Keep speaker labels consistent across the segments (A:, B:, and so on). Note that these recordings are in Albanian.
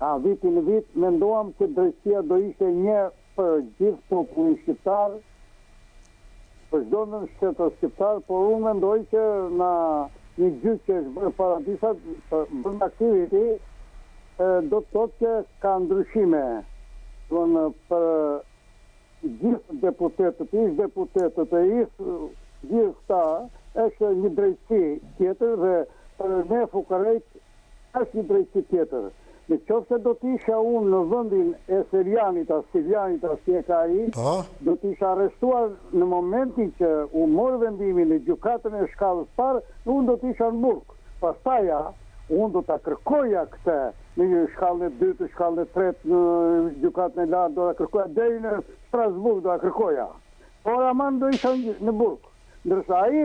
A: Nga
B: viti
A: në vit menduam që drejtësia do ishte një për gjithë popullin shqiptar, për çdo nënshtetës shqiptar, por unë mendoj që nga një gjyq që është bërë para disa brenda këtij viti do të thotë që ka ndryshime domthonë për gjithë deputetët, ish deputetët e ish gjithë këta është një drejtësi tjetër dhe për ne fukarejt Është një drejtësi tjetër. Në qoftë se do të isha unë në vendin e Salianjit a Salianjit a si e ka
B: ai,
A: do të isha arrestuar në momentin që u mor vendimi në gjykatën e shkallës parë, unë do të isha në burg. Pastaja, unë do ta kërkoja këtë në një shkallën e dytë, në shkallën e tretë, në gjykatën e lartë do ta kërkoja deri në Strasburg do ta kërkoja. Por aman do isha në burg. ndërsa ai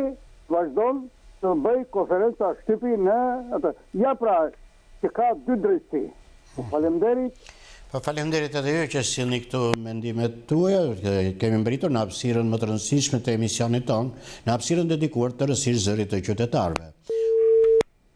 A: vazhdon të bëjë konferenca shtypi në atë. Ja pra që ka dy drejtësi. Faleminderit.
B: Po faleminderit edhe ju që sillni këtu mendimet tuaja. Kemi mbërritur në hapësirën më të rëndësishme të emisionit tonë, në hapësirën dedikuar tërësisht zërit të qytetarëve.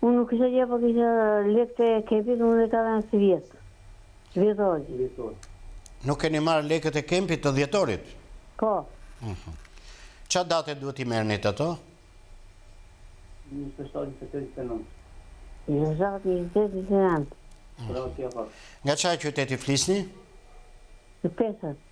C: Unë nuk kisha gjë po kisha lekët e kempit unë dhe ka dhe ashtë vjet. Dhjetorit.
B: Nuk keni marrë lekët e kempit të dhjetorit?
C: Po.
B: Ça date duhet t'i merrnit ato?
C: 27, 28, 29. 27, 28, 29.
B: Nga ça qyteti flisni?
C: Të
D: pesat.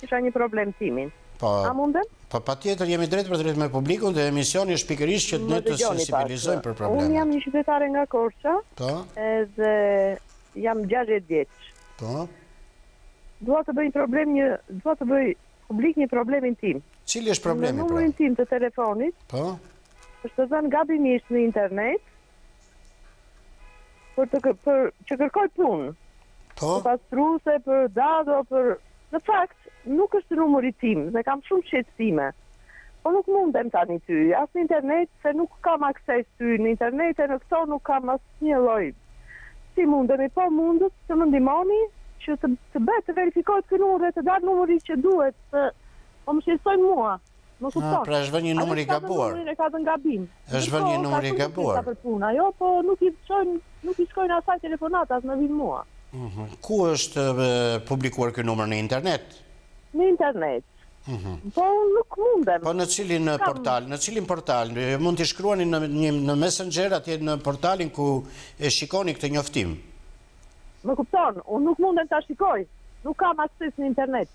D: Kisha një problem timin.
B: Po.
D: A mundem?
B: Po patjetër jemi drejtpërdrejt me publikun dhe emisioni është pikërisht që ne të sensibilizojmë për problemet.
D: Unë jam një qytetare nga Korça.
B: Po.
D: Edhe jam 60 vjeç.
B: Po.
D: Dua të bëj një problem një, dua të bëj publik një problemin tim.
B: Cili është problemi pra?
D: Në numrin tim të telefonit.
B: Po.
D: Është dhënë gabimisht në internet. Për të për që kërkoj punë.
B: Po.
D: Për pastruese, për dado, për në fakt nuk është numri tim, dhe kam shumë shqetësime. Po nuk mundem tani ty, as në internet, se nuk kam akses ty në internet e në këto nuk kam asnjë lloj. Si mundemi, po mundët të më ndihmoni që të të bëhet të verifikohet ky numër dhe të dalë numri që duhet, se po më shqetësojnë mua. Më kupton?
B: Pra është vënë një numër i gabuar.
D: Ai ka dhënë gabim.
B: Është vënë një numër i gabuar.
D: Për punë, ajo po nuk i shkojnë, nuk i shkojnë asaj telefonatat më vijnë mua.
B: Mhm. Ku është publikuar ky numër në internet?
D: Në internet. Mhm. Po nuk mundem.
B: Po në cilin portal, në cilin portal mund t'i shkruani në Messenger atje në portalin ku e shikoni këtë njoftim?
D: Më kupton, unë nuk mundem ta shikoj. Nuk kam akses në internet.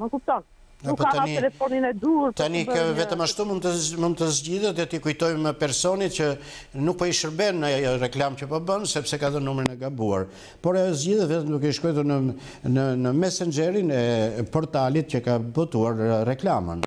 D: Më kupton? Nuk
B: po
D: ka
B: tani,
D: telefonin e dur.
B: Tani vetëm ashtu mund të mund të zgjidhet dhe t'i kujtojmë personit që nuk po i shërben reklama që po bën sepse ka dhënë numrin e gabuar. Por ajo zgjidhet vetëm duke i shkruar në në në Messengerin e portalit që ka botuar reklamën.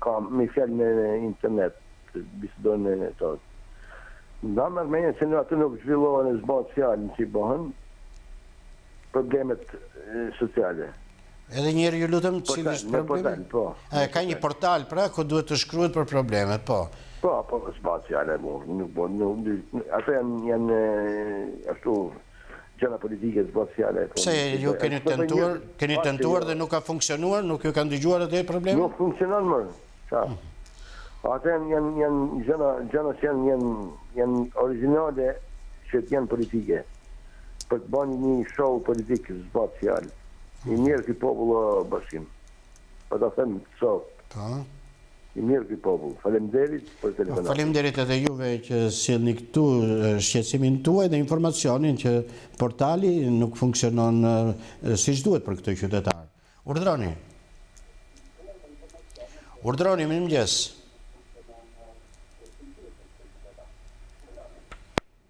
E: Kam fjalë në internet, bisedojnë në të. Na merr mendja se në atë nuk zhvillohen e s'bëhet fjalë që i bëhen problemet sociale.
B: Edhe njëherë ju lutem, cili është problemi?
E: Portal, në portal, po.
B: E, ka një portal, pra, ku duhet të shkruhet për problemet, po.
E: Po, po, s'bëhet fjalë, mo, nuk bo, nuk, ato janë, janë, ashtu, Gjëra politike s'bëhet fjalë.
B: Pse ju keni tentuar, keni tentuar dhe nuk ka funksionuar, nuk ju kanë dëgjuar atëherë problemi?
E: Nuk funksionon më. Ça? Ato janë janë janë gjëra gjëra që janë janë janë origjinale që të janë politike. Për të bërë një show politik s'bëhet fjalë. I mirë ky popull o Bashkim. Po ta them sot.
B: Po.
E: I mirë ky popull. Faleminderit për po, telefonatën.
B: Faleminderit edhe juve që sjellni këtu shqetësimin tuaj dhe informacionin që portali nuk funksionon siç duhet për këtë qytetar. Urdhroni. Urdhroni mirëmëngjes.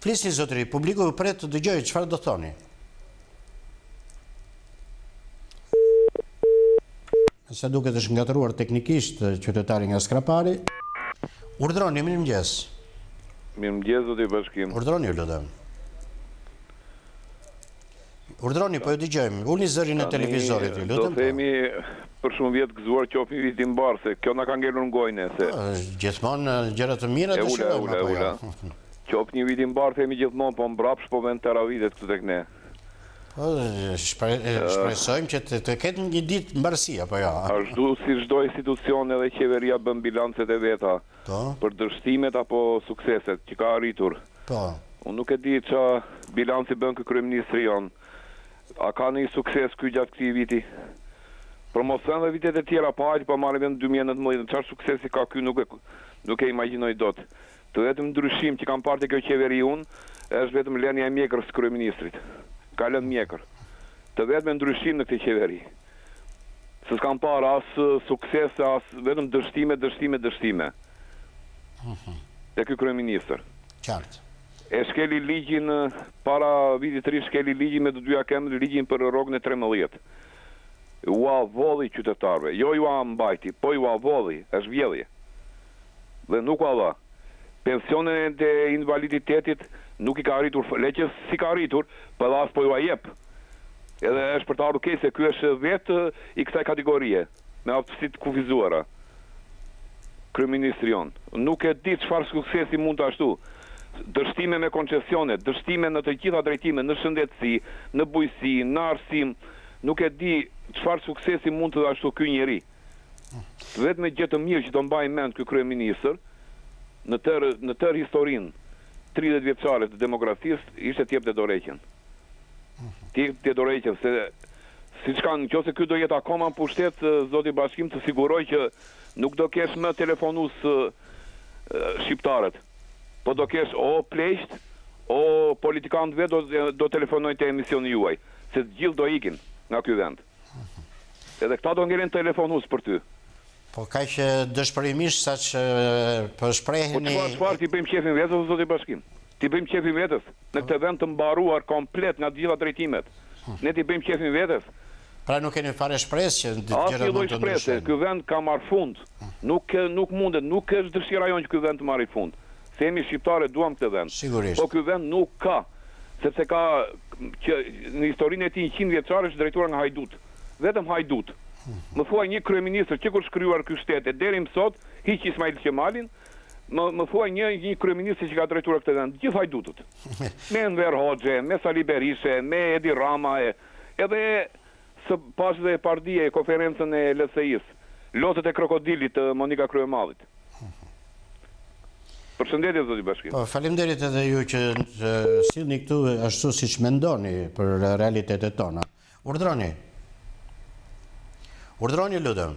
B: Flisni zotëri, publiku ju pret të dëgjojë, çfarë do thoni? Me sa duket është ngatërruar teknikisht qytetari nga Skrapari. Urdhroni,
F: mirëmëngjes. Mirëmëngjes, zoti Bashkim.
B: Urdhroni, ju lutem. Urdhroni, po ju dëgjojmë. Ulni zërin e televizorit, ju lutem. Do
F: themi për shumë vjet gëzuar qoftë vit i mbarë se kjo na ka ngelur në gojë neve.
B: Po, gjithmonë gjëra të mira të
F: shikojmë
B: apo jo.
F: Qoftë një vit i mbarë themi gjithmonë, po mbrapsht po venë tëra vitet këtu tek ne.
B: Po, shpresojmë që të, të ketë një ditë mbarësie apo jo.
F: Ashtu si çdo institucion edhe qeveria bën bilancet e veta. për dështimet apo sukseset që ka arritur. Unë nuk e di ça bilanci bën ky kryeministri jonë. A ka ndonjë sukses ky gjatë këtij viti? Për të mos thënë dhe vitet e tjera pa aq po marrim vetëm dy mijë e nëntëmbëdhjetë, çfarë suksesi ka ky nuk e nuk e imagjinoj dot. Të vetmin ndryshim që kam parë te kjo qeveri unë është vetëm lënia e mjekrrës së kryeministrit. Ka lënë mjekër. Të vetmin ndryshim në këtë qeveri. Se s'kam parë as suksese asgjë vetëm dështime dështime dështime te ky kryeministër.
B: Qartë.
F: E shkeli ligjin para vitit të ri shkeli ligjin me të dyja këmbët ligjin për rrogën e trembëdhjetë. Ua vodhi qytetarëve. Jo ua mbajti, po ua vodhi. Është vjedhje. dhe nuk ua dha. Pensionin e invaliditetit nuk i ka rritur le që s'i ka rritur po edhe as po ua jep. Edhe është për të ardhur keq se ky është vet i kësaj kategorie me aftësi të kufizuara kryeministri jonë. Nuk e di çfarë suksesi mund të ashtu. Dështime me koncesionet, dështime në të gjitha drejtimet, në shëndetësi, në bujqësi, në arsim, nuk e di çfarë suksesi mund të ashtu ky njeri. E vetmja gjë të mirë që do mbajë mend ky kryeministër në tërë në tërë historinë tridhjetë vjeçare të demokracisë ishte të jepte dorëheqjen. Të jepte dorëheqjen se siç kanë në qoftë se ky do jetë akoma në pushtet zoti Bashkim të siguroj që nuk do kesh më telefonus shqiptarë po do kesh o pleqtë o politikanët vetë do do telefonojnë te emisioni juaj se të gjithë do ikin nga ky vend. Edhe këta do ngelin telefonus për ty.
B: Po kaq dëshpërimisht sa që po shpreheni.
F: Po çfarë t'i bëjmë qefin vetes o zoti Bashkim? T'i bëjmë qefin vetes në këtë vend të mbaruar komplet nga të gjitha drejtimet. Ne t'i bëjmë qefin vetes.
B: Pra nuk keni fare shpresë që gjërat mund të ndryshojnë.
F: Asnjë lloj shprese, ky vend ka marrë fund. Nuk nuk mundet, nuk është dëshira jonë që ky vend të marrë fund. Se jemi shqiptarë e duam këtë vend.
B: Sigurisht.
F: Po ky vend nuk ka. Sepse ka që në historinë e tij njëqind vjeçare është drejtuar nga hajdutë. Vetëm hajdutë. Më thuaj një kryeministër që kur është krijuar ky shtet e deri më sot, hiq Ismail Qemalin, më më thuaj një një kryeministër që ka drejtuar këtë vend. Të gjithë hajdutët. Me Enver Hoxhe, me Sali Berishe, me Edi Ramë e edhe Se pashë dhe pardje konferencën e LSI-së, lotët e krokodilit të Monika Kryemadhit. Përshëndetje zoti Bashkim.
B: Faleminderit edhe ju që sillni këtu ashtu siç mendoni për realitetet tona.
G: Urdhëroni. Urdhëroni lutem.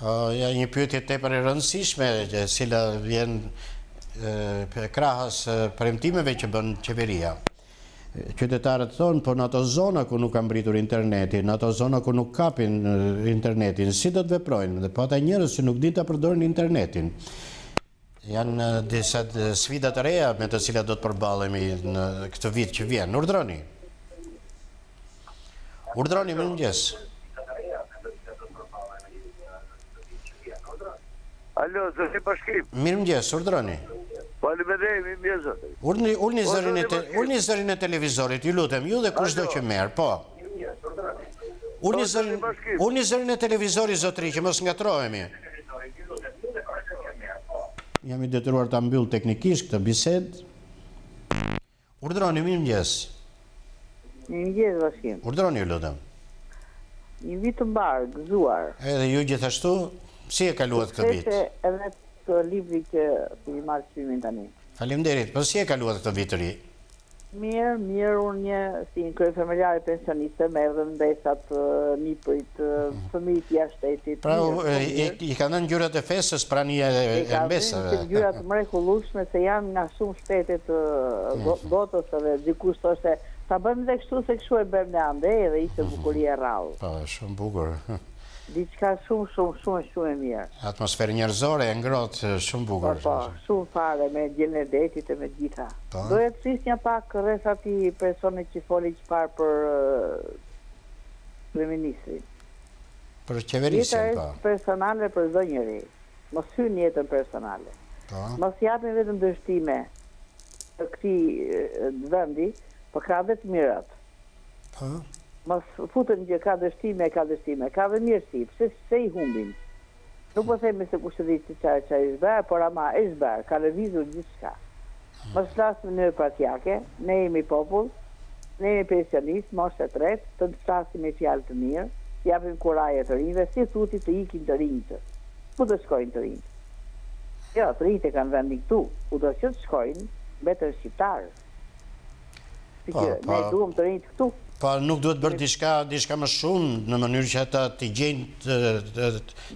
B: Po, ja një pyetje tepër e rëndësishme, e cila vjen krahas premtimeve që bën qeveria. Qytetarët thonë, po në ato zona ku nuk ka mbërritur interneti, në ato zona ku nuk kapin internetin, si do të veprojnë? Dhe po ata njerëz që nuk dinë ta përdorin internetin. Janë disa sfida të reja me të cilat do të përballemi në këtë vit që vjen. Urdhroni. Urdhroni, mirëmëngjes.
H: Alo, zëri pak,
B: Bashkim. Mirëmëngjes, urdhroni.
H: Faleminderit, mirëmëngjes.
B: Ulni, ulni zërin e ulni zërin e televizorit, ju lutem, ju dhe kushdo që merr, po. Ulni zërin, ulni zërin e televizorit zotëri që mos ngatërrohemi. Jam i detyruar ta mbyll teknikisht këtë bisedë. Urdhëroni,
I: mirëmëngjes. Mirëmëngjes Bashkim.
B: Urdhëroni, ju lutem.
I: Një vit të mbarë, gëzuar.
B: Edhe ju gjithashtu, si e kaluat këtë vit?
I: Suksese edhe te libri që keni marrë çmimin tani.
B: Faleminderit. Po si e kaluat këtë vit të ri?
I: Mirë, mirë, unë një si një kryefamiljare pensioniste më erdhën mbesat nipërit, fëmijët jashtë shtetit.
B: Pra, i ka në ngjyrat e festës prania e
I: mbesave.
B: I
I: ka
B: në
I: ngjyrat të mrekullueshme se janë nga shumë shtete të botës dhe dikush thoshte ta bëjmë dhe kështu se kështu e bëjmë ne andej dhe ishte
B: bukuri
I: e rrallë.
B: Po, shumë bukur.
I: Diçka shumë shumë shumë e shumë e mirë.
B: Atmosferë njerëzore e ngrohtë shumë bukur.
I: Po po, shumë fare me gjelin e detit e me të
B: gjitha.
I: Doja të flisnja pak rreth atij personi që foli qëparë për kryeministrin.
B: Për qeverisjen po.
I: Jeta është personale për çdo njeri. Mos hyjnë në jetën personale.
B: Po.
I: Mos japin vetëm dështime këtij vendi, po ka dhe të mirat.
B: Hë?
I: Mos futen që ka dështime e ka dështime ka dhe mirësi pse pse i humbin nuk po themi se kush e di se ça e ça është bërë por ama është bërë ka lëvizur gjithçka mos flas në mënyrë partiake ne jemi popull ne jemi pensionistë moshë e tretë të të flasim me fjalë të mirë të japim kurajë të rinjve si thua ti të ikin të rinjtë ku do shkojnë të rinjtë jo të rinjtë e kanë vendin këtu kudo që të shkojnë mbeten shqiptarë.
B: Po, po.
I: Ne duam të rinjtë këtu.
B: Po, nuk duhet bërë diçka, diçka më shumë në mënyrë që ata të gjejnë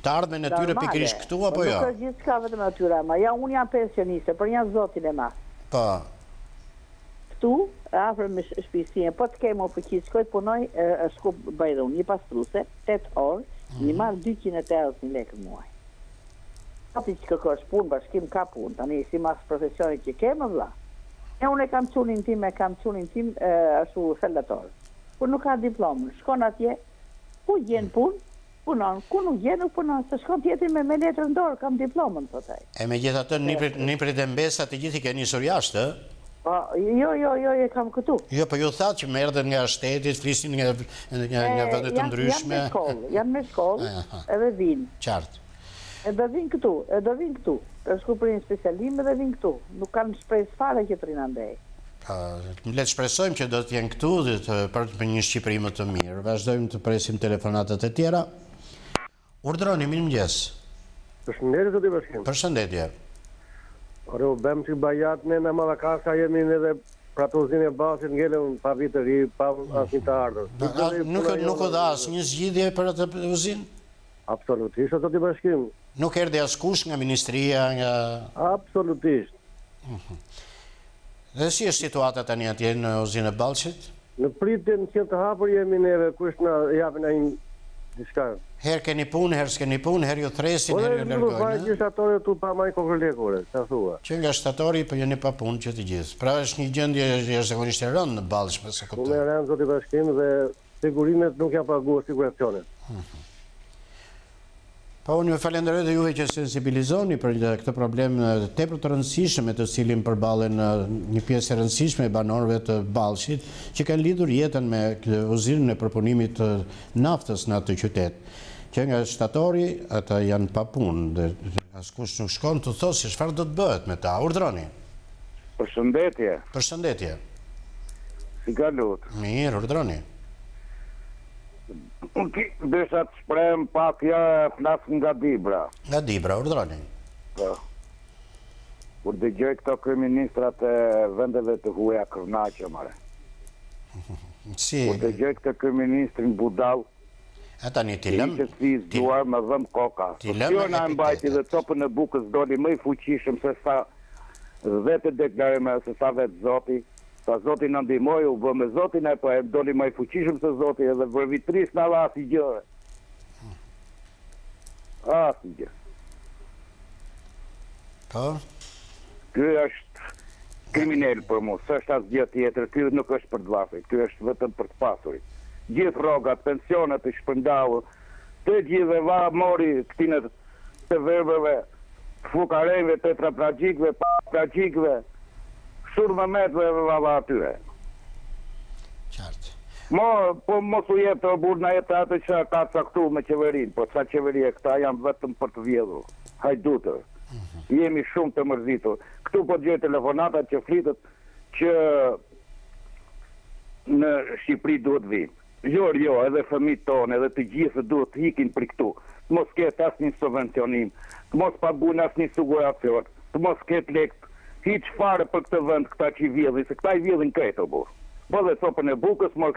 B: të ardhmen e tyre pikërisht këtu apo jo?
I: Nuk është gjithçka vetëm Edi Rama. Ja unë jam pensioniste, për atë zotin e madh.
B: Po.
I: Këtu, afër shtëpisë time, po të kem unë fuqi, shkoj punoj, shkoj bëj dhe unë një pastruese, 8 orë, i marr 200-300 lekë në muaj. Po ti që kërkon punë Bashkim ka punë tani simas profesionit që ke më vlla e unë e kam çunin tim e kam çunin tim ashtu saldator por nuk ka diplomën shkon atje ku gjen punë punon ku nuk gjen nuk punon se shkon tjetri me me letër në dorë kam diplomën
B: thotë ai. E megjithatë nipërit nipërit e mbesa të gjithë i ke nisur jashtë ë?
I: Po jo jo jo e kam këtu.
B: Jo po ju thatë që erdhën nga jashtë shtetit flisnin nga nga vende të ndryshme.
I: Janë me shkollë janë me shkollë edhe vijnë.
B: Qartë.
I: E do vijnë këtu, e do vijnë këtu. E shku për një specializim edhe vijnë këtu. Nuk kanë shpresë fare që të rrinë andej.
B: Po, le të shpresojmë që do të jenë këtu për për një Shqipëri më të mirë. Vazhdojmë të presim telefonatat e tjera. Urdhëroni, mirëmëngjes.
H: Përshëndetje zoti Bashkim.
B: Përshëndetje.
H: Ore u bëm çik bajat ne në Mallakastër jemi ne edhe pra te uzina e Ballshit ngelëm pa vit të ri, pa asnjë të ardhur.
B: Nuk nuk u dha asnjë zgjidhje për atë uzinë?
H: Absolutisht o zoti Bashkim.
B: Nuk erdhi askush nga ministria, nga...
H: Absolutisht. Mhm.
B: Dhe si është situata tani atje në uzinë e Ballshit?
H: Në pritje në qiell të hapur jemi neve, kush na jep ai diçka.
B: Herë keni punë, herë s'keni punë, herë ju thresin, herë ju largojnë. Po
H: fare qysh shtatori s'u pa ma kokërr leku ore, çfarë thua?
B: Që nga shtatori po jeni pa punë që të gjithë. Pra është një gjendje jashtëzakonisht e rëndë në Ballsh,
H: nëse
B: kuptoj.
H: Shumë e rëndë zoti Bashkim dhe sigurimet nuk janë pagu asiguracionet.
B: Po unë ju falenderoj dhe juve që sensibilizoni për këtë problem tepër të rëndësishëm me të cilin përballen një pjesë e rëndësishme e banorëve të Ballshit, që kanë lidhur jetën me uzinën e përpunimit të naftës në atë qytet. Që nga shtatori ata janë pa punë dhe askush nuk shkon t'u thotë se çfarë do të bëhet me ta. Urdhroni.
J: Përshëndetje.
B: Përshëndetje.
J: Si kalut?
B: Mirë, urdhroni.
J: Unë desha të shprehem pak, ju flas nga Dibra.
B: Nga Dibra, urdhroni.
J: Po. Kur dëgjoj këto kryeministrat e vendeve të huaja kënaqem ore.
B: Si?
J: Kur dëgjoj këtë kryeministrin budallë,
B: E tani t'i lëmë.
J: Që hiqet si
B: i
J: zgjuar më dhëmb koka. Po ky na
B: e
J: mbajti dhe copën e bukës doli më i fuqishëm se sa vetë e deklarojmë ajo se sa vetë Zoti, sa Zoti na ndihmoi u bë me Zotin ai po e doli më i fuqishëm se Zoti edhe për Vit të Ri s'na dha asgjë ore. Asgjë.
B: Po.
J: Ky është kriminel për mua, s'është asgjë tjetër, ky nuk është për të varfrit, ky është vetëm për të pasurit. Gjithë rrogat, pensionet i shpërndau, të gjithë ua mori këtyre të verbërve, fukarenjve, tetraplegjikëve, paraplegjikëve, shurdhmemecëve e ua dha atyre.
B: Qartë.
J: Mo, po mos u jep ti o burrë, na jep ti atë që ka caktuar me qeverinë, po ça qeverie këta janë vetëm për të vjedhur. Hajdutë. Jemi shumë të mërzitur. Këtu po dëgjoj telefonatat që flitet që në Shqipëri duhet të vijnë. Jo, jo, edhe fëmijët tanë, edhe të gjithë duhet të ikin prej këtu. Të mos ketë asnjë subvencionim, të mos paguajnë asnjë siguracion, të mos ketë lekë hiç fare për këtë vend këta që i vjedhin, se këta i vjedhin krejt o burrë. Po dhe copën e bukës mor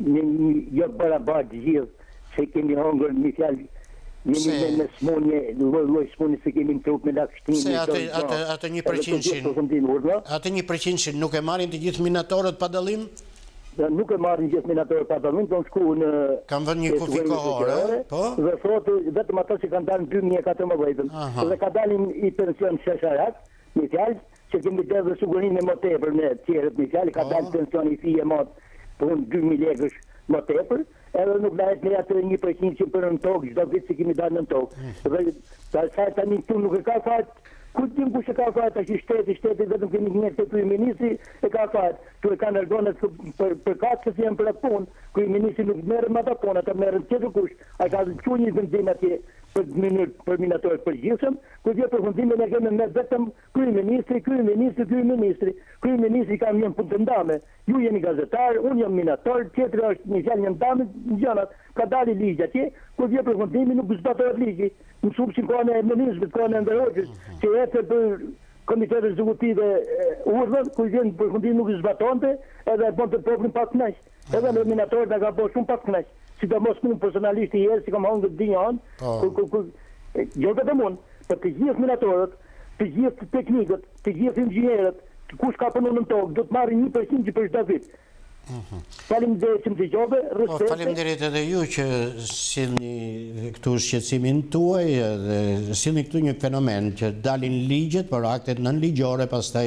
B: Në
K: një jo barabartë gjithë që kemi hongër një fjalë jemi me me smunje lloj lloj smunje që kemi në trup me
B: lagështinë
K: me çdo gjë.
B: Pse
K: atë
B: atë
K: një përqindshin
B: atë një përqindshin nuk e marrin të gjithë minatorët pa dallim?
K: Nuk e marrin të gjithë minatorët pa dallim kanë shku në
B: kanë vënë një kufi kohore
K: dhe thotë vetëm ata që kanë dalë në dy
B: mijë e katërmbëdhjetë
K: dhe ka dalë një pension qesharak një fjalë Që kemi derdh dhe sigurimet mo tepër me tjerët një fjalë ka dalë pensioni i fije mo punë dy mijë lekësh mo tepër edhe nuk na jep ne atë një përqindshin që punojmë nëntokë çdo vit që kemi dalë nën tokë dhe ta sa tani këtu nuk e ka fajt kujt dim kush e ka fajt tash shteti shteti vetëm kemi nje këtë kryeministri e ka fajt këtu e kanë organet për për kat që janë për atë punë kryeministri nuk merret me ata punë ata merret tjetër kush ai ka çu një vendim atje për mënyrë për minatorë të përgjithshëm kur vjen përfundimi ne kemi me vetëm Kryeministri, kryeministri, kryeministri, kryeministri kemi punët e ndame. Ju jeni gazetarë, unë jam minator, tjetri është një fjalë ndame gjanat. Ka dalë ligj atje, kur vjen përfundimi nuk zbatohet ligji. Më duken si kohën e monizmit, kohën e Enver Hoxhës, që jepte për komitetet ekzekutive urdhër, kur vjen përfundimi nuk i zbatonte, edhe e bënte popullin pakënaq. Edhe ne minatorët na ka bërë shumë pakënaq, sidomos mua personalisht i erë si kam hangër dinjan,
B: po.
K: kur kur kur jo vetëm unë, po të gjithë minatorët, të gjithë teknikët, të gjithë inxhinierët, kush ka punuar nëntokë do të marrin një përqindshin për çdo vit. Mhm. Faleminderit që më dëgjove,
B: po,
K: respekt.
B: Faleminderit edhe ju që sillni këtu shqetësimin tuaj dhe sillni këtu një fenomen që dalin ligjet, por aktet nënligjore pastaj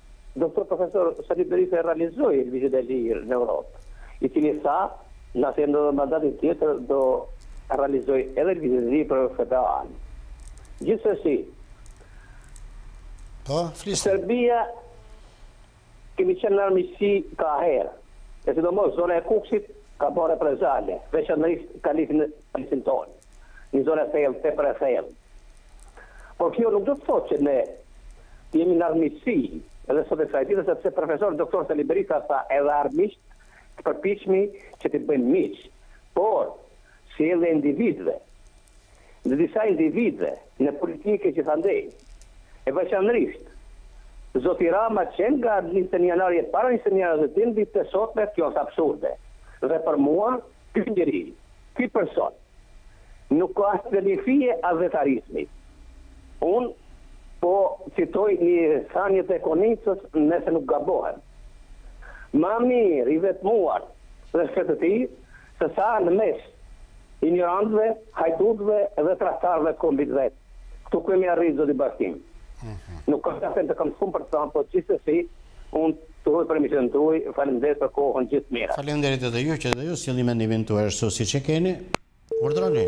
L: Doktor Profesor Sali Berisha e realizoi lëvizjen e lirë në Europë, i cili tha, në mandatin tjetër do realizoj edhe lëvizjen e lirë për SHBA-në. Gjithsesi,
B: Po, flisni.
L: Serbia kemi qenë në armiqësi ka herë, e sidomos zona e Kukësit ka bërë reprezalje, veçanërisht Kalisin tonë, një zonë e thellë, tepër e thellë. Por kjo nuk do të thotë që ne jemi në armiqësi edhe sot e kësaj dite, sepse profesor doktor Sali Berisha tha edhe armiqtë të përpiqemi që t'i bëjmë miq. Por, sjellja e individëve, të disa individëve në politikë gjithandej, e veçanërisht zoti Rama që nga njëzet e një janari e para njëzet e një janari dhe deri në ditët e sotme kjo është absurde. Dhe për mua ky njeri, ky person, Nuk ka asnjë lloj fije atdhetarizmi. Unë po citoj një thënie të Konicës, nëse nuk gabohem. Ma mirë i vetmuar dhe shkretëti, sesa në mes injorantëve, hajdutëve dhe tradhtarëve të kombit të vet. Këtu ku jemi arrit zoti Bashkim. Nuk ka asnjë të kam shumë për të thënë, por gjithsesi unë t'uroj për emisionin tuaj, faleminderit për kohën, gjithë të mirat.
B: Faleminderit edhe ju që edhe ju sillni mendimin tuaj ashtu siç e keni.
M: Urdhëroni.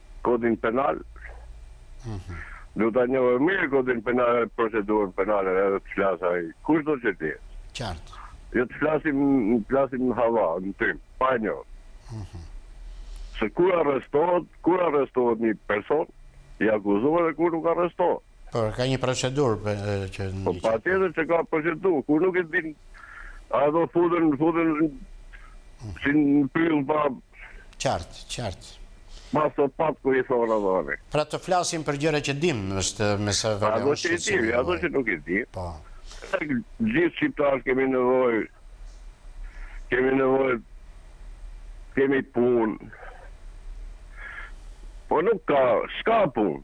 M: Kodin Penal, duhet ta njohë mirë Kodin Penal dhe procedurën penale edhe të flasë ai, kushdo që të jetë.
B: Qartë.
M: Jo të flasim, flasim në hava, në tym, pa e njohur. Se kur arrestohet, kur arrestohet një person i akuzuar dhe kur nuk arrestohet.
B: Po, ka një procedurë për që
M: në Po, patjetër që ka procedurë, kur nuk e din, ata futen, futen, si në pyll, pa...
B: Qartë, qartë.
M: Ma së patë ku i thonë adhoni.
B: Pra të flasim për gjëra që dim, është me së vërë...
M: Ato që i dim, ato që nuk i dim.
B: Po.
M: Gjithë shqiptarët kemi nevojë, kemi nevojë, kemi punë, Po nuk ka, s'ka punë.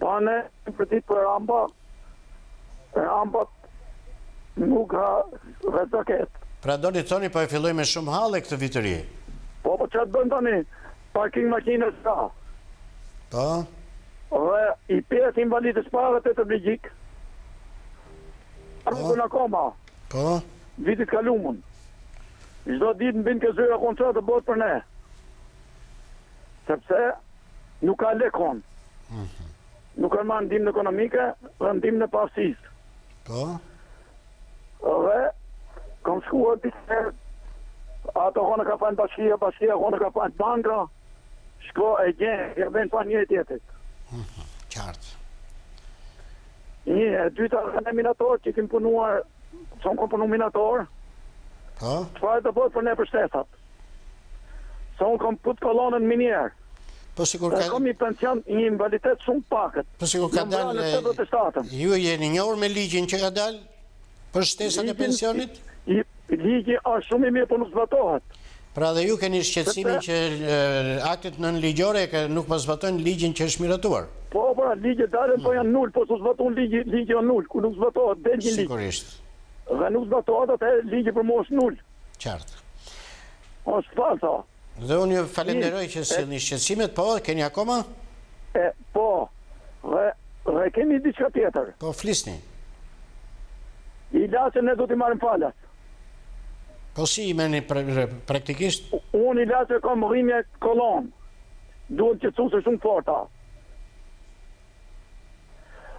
B: Pa ne përditë
M: për
B: rampa,
M: rampat
B: nuk
M: ka
B: dhe
M: të
B: ketë. Pra
K: doni të
B: thoni po e filloni me shumë halle këtë vit të ri?
K: Po po çfarë të bëjmë tani, parking makine s'ka.
B: Po.
K: Dhe për invalidët para dhe tetraplegjikë. Po. Rrugën akoma.
B: Po.
K: Viti i kalumën. Çdo ditë mbin ke zyra kontra të bëhet për ne. Sepse nuk ka lek on. Mhm. Nuk kanë marrë ndihmë ekonomike dhe ndihmë paaftësie.
B: Po.
K: Dhe kam shkuar ditë se ato thonë ka fajin bashkia, bashkia thonë ka fajin banka, shko e gjej, e bëjnë pa një e tjetrit.
B: Mhm, qartë.
K: Një, e dyta dhe ne minatorët që kemë punuar, që unë kom punu minator,
B: po?
K: Çfarë do të bëhet për ne për shtesat? Se unë kam kput kolonën në minierë.
B: Po sikur ka
N: kam një pension, një invaliditet shumë pakët.
B: Po sikur ka dalë. Ju jeni njohur me ligjin që ka dalë për shtesat e pensionit?
N: Ligji është shumë i mirë, por nuk zbatohet.
B: Pra dhe ju keni shqetësimin që aktet nënligjore nuk po zbatojnë ligjin që është miratuar.
N: Po, po, ligjet dalin, po janë nul, po s'u zbatua ligji, ligji është nul, kur nuk zbatohet del një ligj.
B: Sigurisht.
N: Dhe nuk zbatohet atëherë ligji për mua është nul.
B: Qartë.
N: Është pa tha.
B: Dhe unë ju falenderoj që sillni shqetësimet, po, keni akoma?
N: E, po, dhe, dhe kemi diçka tjetër.
B: Po, flisni.
N: Ilaçet ne duhet t'i marrim falas.
B: Po si i merrni pre, pre, praktikisht?
N: Unë ilaçe kam rrimje kolonë. Duhet që të shumë forta.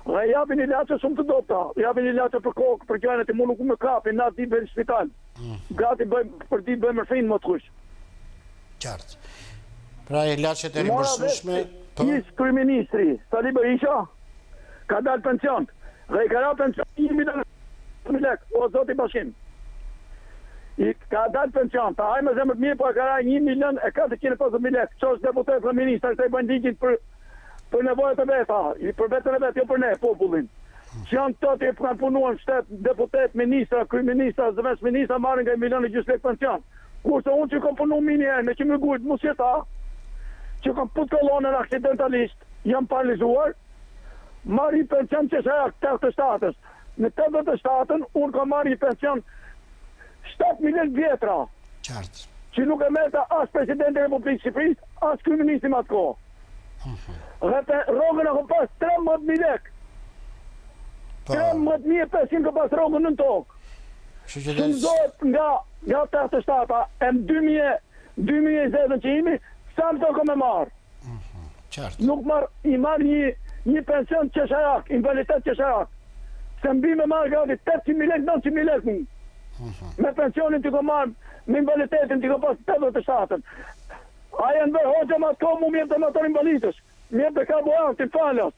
N: Dhe japin ilaçe shumë të dobëta, japin ilaçe për kokë, për gjëra ti mua nuk më kapin, na di bëjnë spital. Mm. Gati bëjmë për ditë bëjmë rrëfin më të kuq.
B: Qartë. Pra ilaçet e rimbursueshme po
N: ish kryeministri Sali Berisha ka dalë pension dhe i ka ra pensioni 1 milion lekë, o zoti Bashkim. I ka dalë pension, ta hajë me zemër të mirë, po e ka 1 milion e 450 mijë lekë. Që është deputet dhe ministër, këta i bëjnë ligjin për për nevojat e veta, për veten e vet, jo për ne, popullin. Që janë këto ti kanë punuar në shtet, deputet, ministra, kryeministra, zëvendësministra marrin nga milion e gjysmë lekë pension. Kurse unë që kam punuar minierën e qymyrgurit Mushqeta, që kam këput kolonën aksidentalisht, jam paralizuar, marr një pension qesharak të shtatës. Në tetëdhjetë e shtatën unë kam marrë një pension shtatë mijë lekë të vjetra.
B: Qartë.
N: Që nuk e merrte as Presidenti i Republikës së Shqipërisë, as kryeministri m'atë kohë. Dhe pe, rrogën e kam pas 13000 lekë.
B: Po.
N: 13500 kam pas rrogën
B: nëntokë.
N: Shumëzojeni nga nga 87-a, e m'2000 2020-ën që jemi, sa më takon me
B: marrë.
N: Nuk marr, marr një një pension qesharak, invaliditet qesharak. Se m'bie me marrë gati tetëqind mijë lekë, nëntëqind mijë lekë unë. Me pensionin ti kom marr, me invaliditetin ti kom pas tetëdhjetë e shtatën. Ai Enver Hoxha m'atë kohë mu më jepte motor
O: invalidësh, më jepte
B: karburantin
O: falas.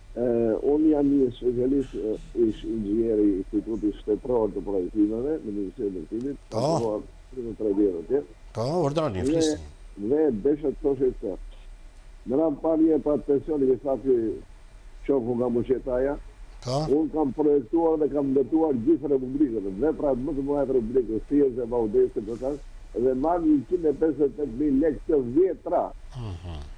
O: Unë jam një specialist ish inxhinier i Institutit Shtetëror të Projektimeve në Ministri të Ndërtimit,
B: kam
O: punuar tridhjetë e tre vjet atje.
B: Po,
O: urdhëroni,
B: flisni.
O: Dhe desha të thosha këtë. Më e para një, pa pensionin e tha ky shoku nga Mushqetaja.
B: Po.
O: Unë kam projektuar dhe kam ndërtuar gjithë Republikën, veprat më të mëdha të Republikës, Fierzë dhe Vau
B: Dejës, siç ju thashë, dhe marr njëqind e pesëdhjetë e tetë
O: mijë lekë të vjetra.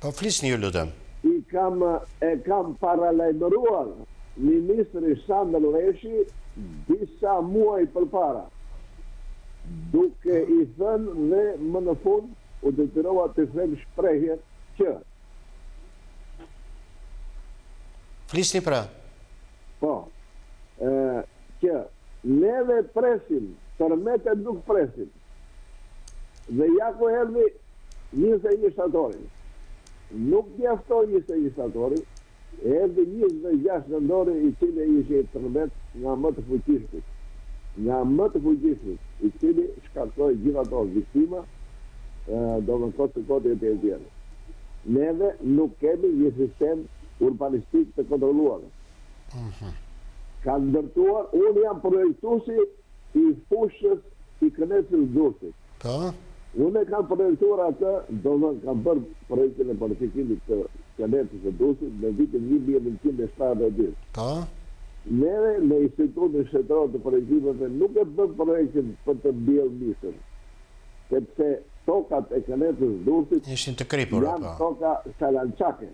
B: Po flisni ju lutem.
O: I kam e kam paralajmëruar ministrin Sandër Lleshin disa muaj përpara, duke i thënë dhe më në fund u detyrova të them shprehjen që.
B: Flisni pra.
O: Po. Ë, që ne dhe presim, tërmetet nuk presin. Dhe ja ku erdhi njëzet e një shtatori. Nuk mjaftoi njëzet e një shtatori, erdhi njëzet e gjashtë nëntori i cili ishte një tërmet nga më të fuqishmit, nga më të fuqishmit, i cili shkaktoi gjithë ato viktima, domethënë kot së koti etj etj. Neve nuk kemi një sistem urbanistik të kontrolluar. Kanë ndërtuar, unë jam projektuesi I fushës së kënetës Durrësit.
B: Po.
O: Unë e kam projektuar atë, do të thotë kam bërë projektin e bonifikimit të kënetës së Durrësit në vitin një mijë e nëntëqind e shtatëdhjetë e dy.
B: Po.
O: Neve në Institutin Shtetëror të Projektimeve nuk e bëmë projektin për të mbjellë misër, sepse tokat e kënetës Durrësit
B: Ishin të
O: kripura,
B: po.
O: janë toka sallançake.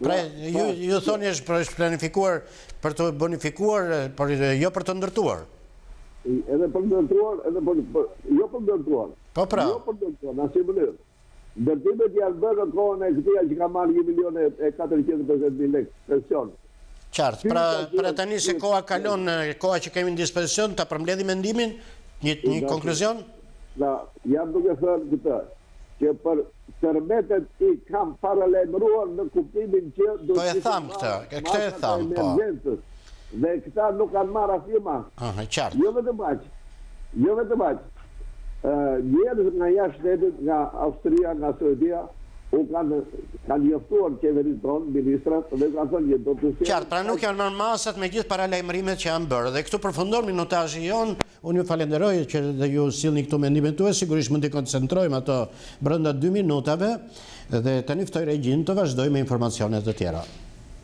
B: Pra, ju thoni është planifikuar për t'u bonifikuar, por jo për të ndërtuar.
O: Edhe për të ndërtuar, edhe për jo për ndërtuar.
B: Po pra.
O: Jo për ndërtuar, në asnjë mënyrë. Ndërtimet janë bërë në kohën e këtij që ka marrë 1 milion e 450 mijë lekë pension.
B: Qartë. Pra, pra tani se koha kalon, koha që kemi në dispozicion, ta përmbledhim mendimin, një një konkluzion?
O: Pra, jam duke thënë këtë, që për Tërmetet i kam paralajmëruar në kuptimin që do të
B: ishin
O: marrë masat
B: e
O: emergjencës dhe këta nuk kanë marrë asnjë masë. Jo vetëm aq, jo vetëm aq, njerëz nga jashtë shtetit, nga Austria, nga Suedia, u kanë kanë njoftuar qeverinë tonë, ministrat, dhe kanë thënë që do të sjellin.
B: Qartë, pra nuk janë marrë masat megjithë paralajmërimet që janë bërë. Dhe këtu përfundon minutazhi jonë. Unë ju falenderoj që dhe ju sillni këtu mendimet tuaja, sigurisht mund t'i koncentrojmë ato brenda dy minutave dhe tani ftoj regjinë të vazhdojë me informacione të tjera.